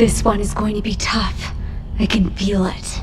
This one is going to be tough. I can feel it.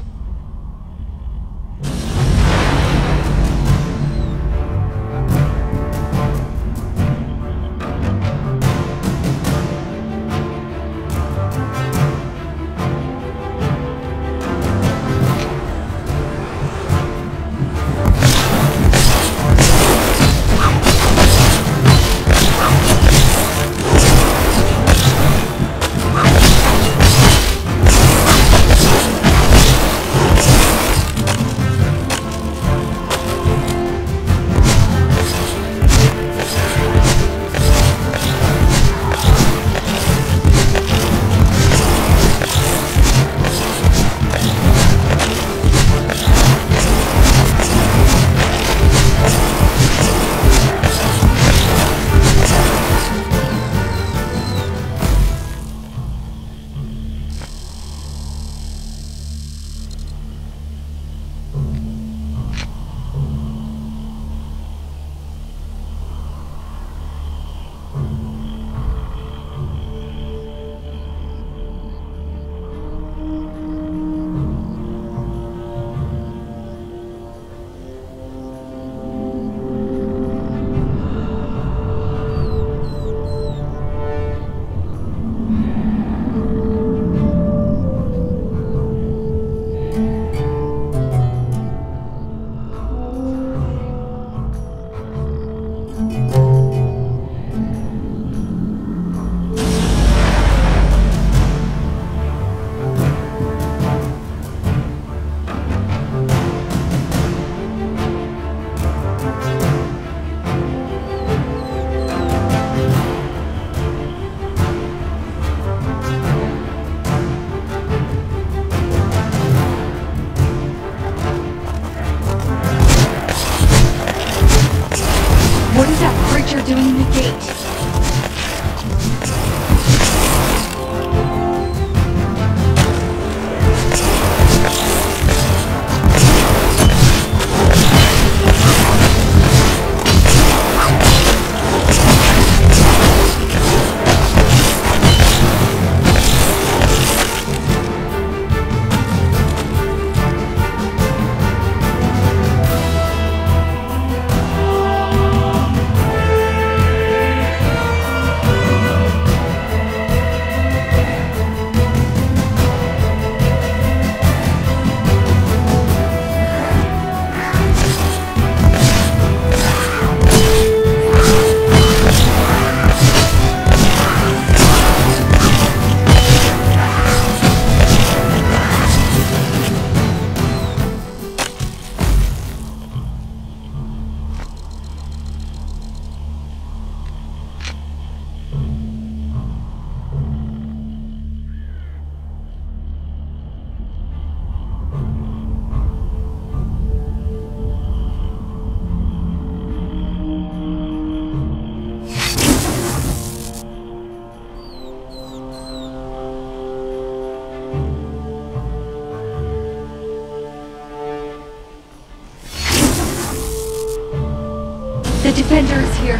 Defender is here.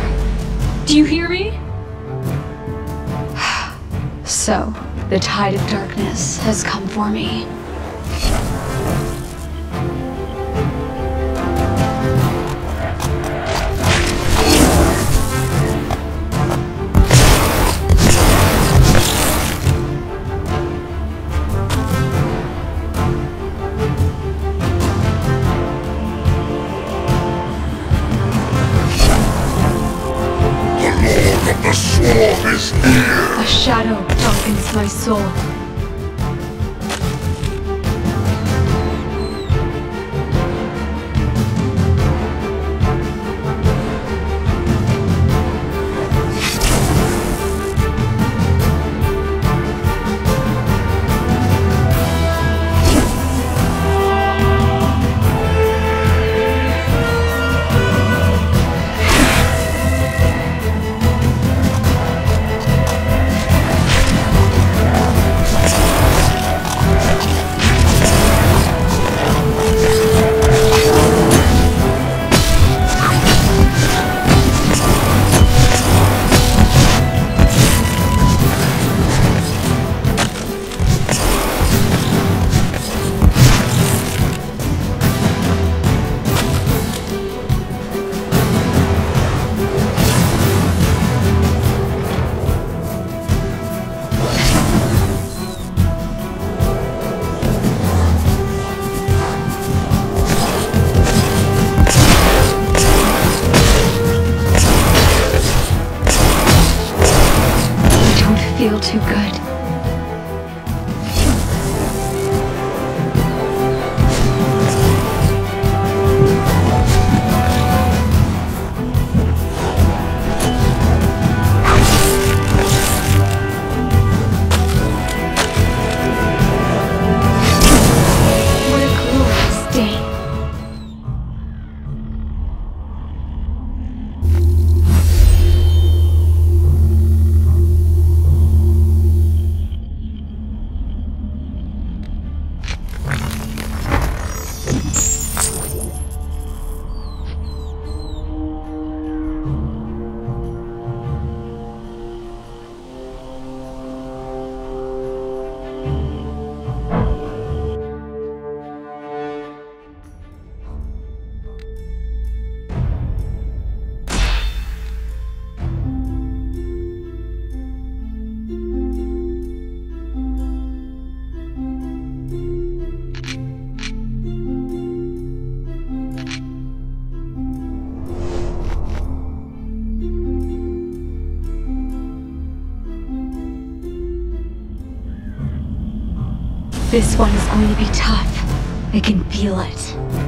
Do you hear me? so, the tide of darkness has come for me. A shadow darkens my soul. This one is going to be tough. I can feel it.